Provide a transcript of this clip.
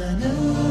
know